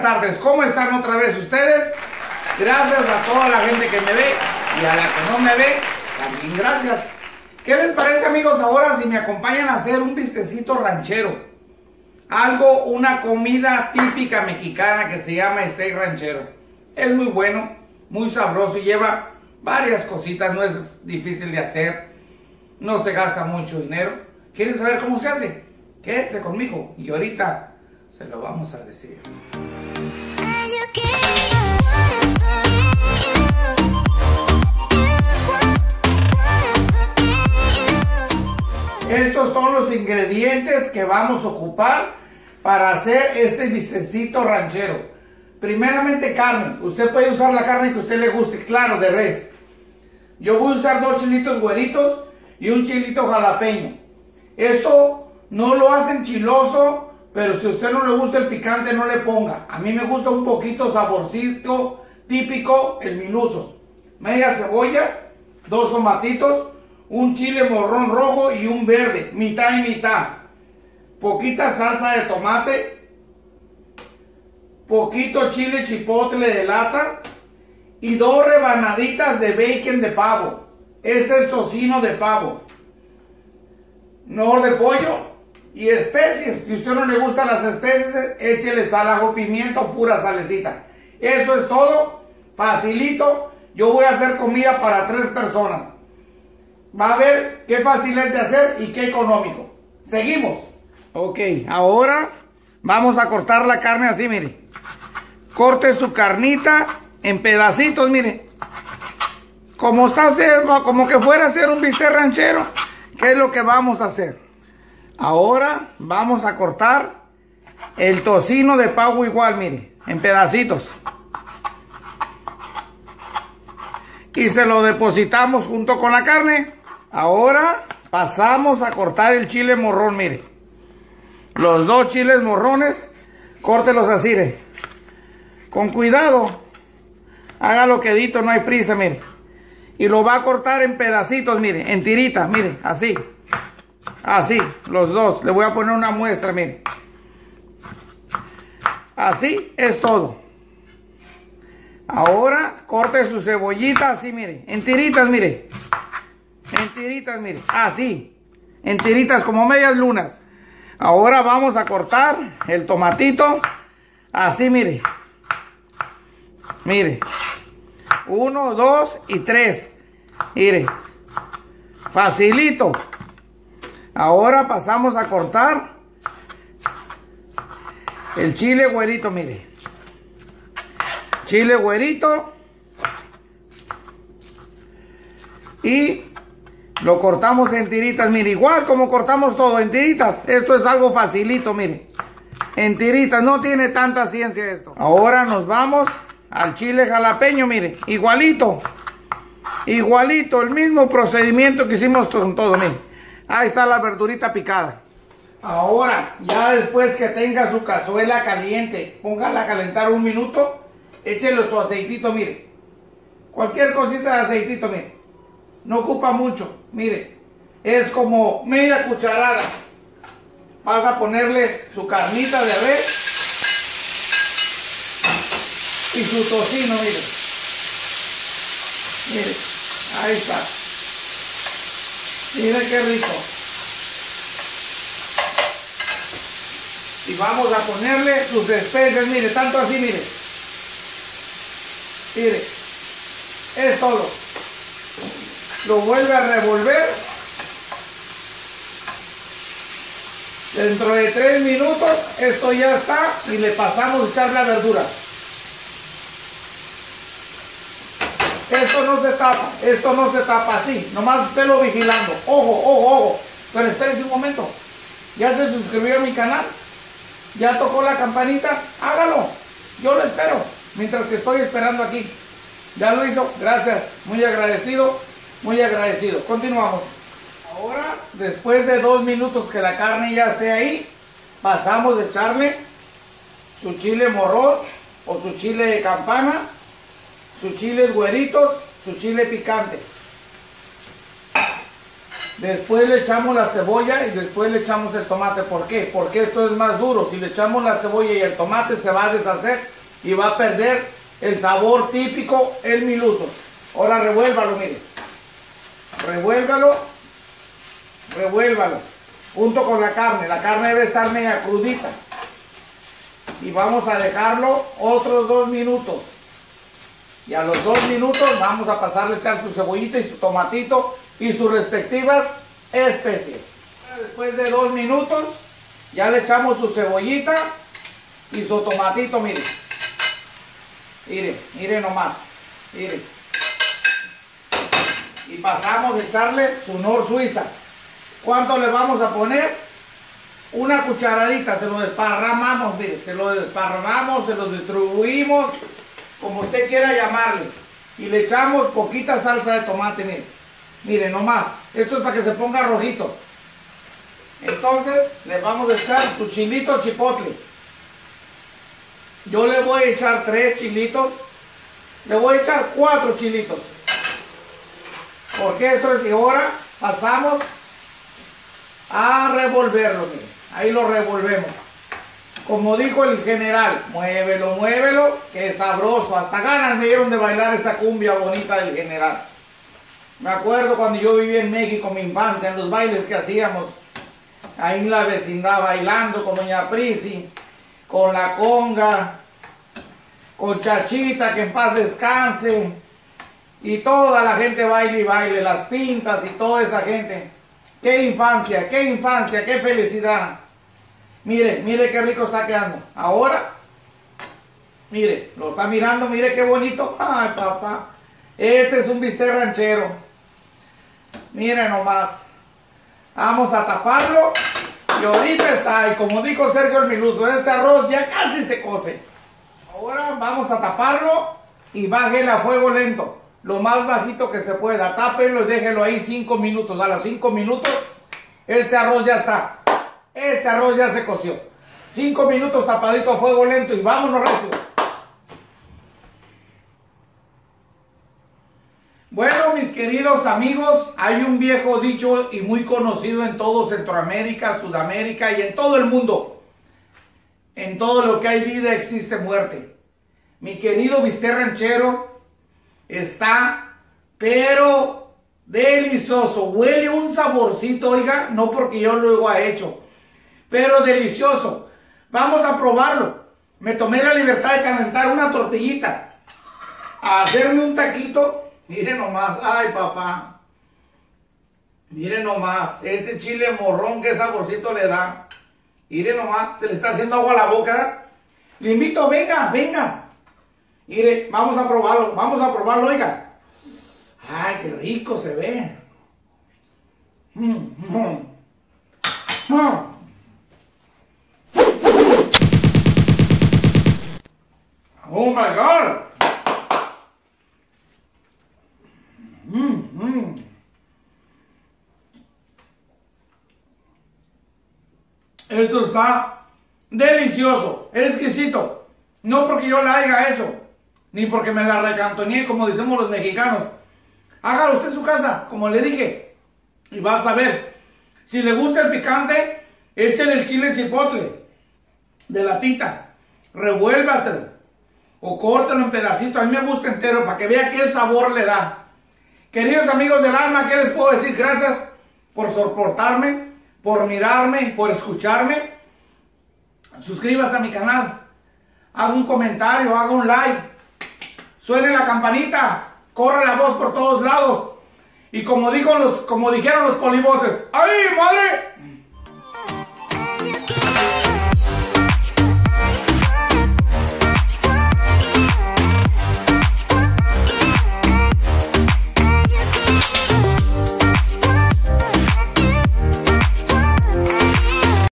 buenas tardes. ¿Cómo están otra vez ustedes? Gracias a toda la gente que me ve y a la que no me ve, también gracias. ¿Qué les parece amigos ahora si me acompañan a hacer un bistecito ranchero? Algo, una comida típica mexicana que se llama steak ranchero. Es muy bueno, muy sabroso y lleva varias cositas, no es difícil de hacer, no se gasta mucho dinero. ¿Quieren saber cómo se hace? Quédense conmigo y ahorita se lo vamos a decir. Estos son los ingredientes que vamos a ocupar para hacer este bistecito ranchero. Primeramente carne. Usted puede usar la carne que usted le guste, claro, de res. Yo voy a usar dos chilitos güeritos y un chilito jalapeño. Esto no lo hacen chiloso, pero si a usted no le gusta el picante, no le ponga. A mí me gusta un poquito saborcito típico, el milusos. Media cebolla, dos tomatitos, un chile morrón rojo y un verde, mitad y mitad. Poquita salsa de tomate, poquito chile chipotle de lata y dos rebanaditas de bacon de pavo. Este es tocino de pavo. No de pollo y especies. Si usted no le gustan las especies, échele sal, ajo, pimiento, pura salecita. Eso es todo. Facilito. Yo voy a hacer comida para tres personas va a ver qué fácil es de hacer y qué económico. Seguimos. Ok, ahora vamos a cortar la carne así, mire. Corte su carnita en pedacitos, mire. Como está como que fuera a hacer un bistec ranchero. ¿Qué es lo que vamos a hacer? Ahora vamos a cortar el tocino de pavo igual, mire, en pedacitos. Y se lo depositamos junto con la carne. Ahora pasamos a cortar el chile morrón, mire. Los dos chiles morrones, córtelos así, mire. Con cuidado. Hágalo quedito, no hay prisa, mire. Y lo va a cortar en pedacitos, mire, en tiritas, mire, así. Así, los dos. Le voy a poner una muestra, mire. Así es todo. Ahora corte su cebollita así, mire. En tiritas, mire. En tiritas, mire. Así. En tiritas como medias lunas. Ahora vamos a cortar el tomatito. Así, mire. Mire. Uno, dos y tres. Mire. Facilito. Ahora pasamos a cortar el chile güerito, mire. Chile güerito. Y lo cortamos en tiritas, mire, igual como cortamos todo en tiritas. Esto es algo facilito, mire. En tiritas, no tiene tanta ciencia esto. Ahora nos vamos al chile jalapeño, mire, igualito. Igualito, el mismo procedimiento que hicimos con todo, mire. Ahí está la verdurita picada. Ahora, ya después que tenga su cazuela caliente, póngala a calentar un minuto, échele su aceitito, mire. Cualquier cosita de aceitito, mire. No ocupa mucho. Mire, es como media cucharada. Vas a ponerle su carnita de ave y su tocino, mire. Mire, ahí está. Mire qué rico. Y vamos a ponerle sus especies, mire, tanto así, mire. Mire, es todo lo vuelve a revolver. Dentro de tres minutos esto ya está y le pasamos a echar la verdura. Esto no se tapa, esto no se tapa así, nomás estélo vigilando. Ojo, ojo, ojo. Pero espérense un momento. ¿Ya se suscribió a mi canal? ¿Ya tocó la campanita? Hágalo. Yo lo espero. Mientras que estoy esperando aquí. ¿Ya lo hizo? Gracias. Muy agradecido. Muy agradecido. Continuamos. Ahora, después de dos minutos que la carne ya esté ahí, pasamos a echarle su chile morrón o su chile de campana, sus chiles güeritos, su chile picante. Después le echamos la cebolla y después le echamos el tomate. ¿Por qué? Porque esto es más duro. Si le echamos la cebolla y el tomate se va a deshacer y va a perder el sabor típico el miluso. Ahora revuélvalo, mire. Revuélvalo. Revuélvalo. Junto con la carne. La carne debe estar media crudita. Y vamos a dejarlo otros dos minutos. Y a los dos minutos vamos a pasarle a echar su cebollita y su tomatito y sus respectivas especies. Después de dos minutos ya le echamos su cebollita y su tomatito, mire. Mire, mire nomás. Mire. Y pasamos a echarle su nor suiza. ¿Cuánto le vamos a poner? Una cucharadita, se lo desparramamos, mire, se lo desparramamos, se lo distribuimos, como usted quiera llamarle. Y le echamos poquita salsa de tomate, mire. Mire, nomás. Esto es para que se ponga rojito. Entonces, le vamos a echar su chilito chipotle. Yo le voy a echar tres chilitos. Le voy a echar cuatro chilitos. Porque esto es que ahora pasamos a revolverlo. Mire. Ahí lo revolvemos. Como dijo el general, muévelo, muévelo, que sabroso. Hasta ganas me dieron de bailar esa cumbia bonita del general. Me acuerdo cuando yo vivía en México, mi infancia, en los bailes que hacíamos ahí en la vecindad, bailando con Doña Prisi, con la conga, con Chachita, que en paz descanse, y toda la gente baile y baile, las pintas y toda esa gente. ¡Qué infancia, qué infancia, qué felicidad! Mire, mire qué rico está quedando. Ahora, mire, lo está mirando, mire qué bonito. ¡Ay, papá! Este es un bistec ranchero. Mire nomás. Vamos a taparlo. Y ahorita está. Y como dijo Sergio el Miluso, este arroz ya casi se cose. Ahora vamos a taparlo y bájelo a fuego lento. Lo más bajito que se pueda. Tápenlo y déjenlo ahí 5 minutos. A los 5 minutos, este arroz ya está. Este arroz ya se coció. 5 minutos tapadito a fuego lento y vámonos recio. Bueno, mis queridos amigos, hay un viejo dicho y muy conocido en todo Centroamérica, Sudamérica y en todo el mundo. En todo lo que hay vida existe muerte. Mi querido bistec ranchero está, pero delicioso. Huele un saborcito, oiga, no porque yo lo haya hecho, pero delicioso. Vamos a probarlo. Me tomé la libertad de calentar una tortillita, a hacerme un taquito Miren nomás, ay papá. Miren nomás, este chile morrón, qué saborcito le da. Miren nomás, se le está haciendo agua a la boca. Le invito, venga, venga. Mire, vamos a probarlo, vamos a probarlo, oiga. Ay, qué rico se ve. Mm, mm. Mm. Oh my God. Esto está delicioso, exquisito. No porque yo la haya hecho, ni porque me la recantoneé, como decimos los mexicanos. Hágalo usted en su casa, como le dije. Y vas a ver. Si le gusta el picante, échale el chile chipotle de la tita. Revuélvaselo. O córtelo en pedacitos. A mí me gusta entero para que vea qué sabor le da. Queridos amigos del alma, ¿qué les puedo decir? Gracias por soportarme por mirarme, por escucharme. Suscríbase a mi canal. Haga un comentario, haga un like. Suene la campanita. Corre la voz por todos lados. Y como, dijo los, como dijeron los polivoces, ¡ay, madre!